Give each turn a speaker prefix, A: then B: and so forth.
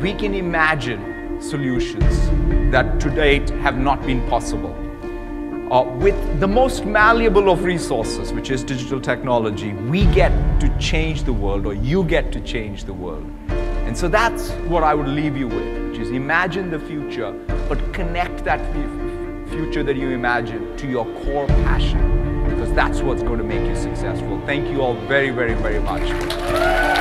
A: we can imagine solutions that to date have not been possible. Uh, with the most malleable of resources, which is digital technology, we get to change the world, or you get to change the world. And so that's what I would leave you with, which is imagine the future, but connect that future that you imagine to your core passion, because that's what's going to make you successful. Thank you all very, very, very much.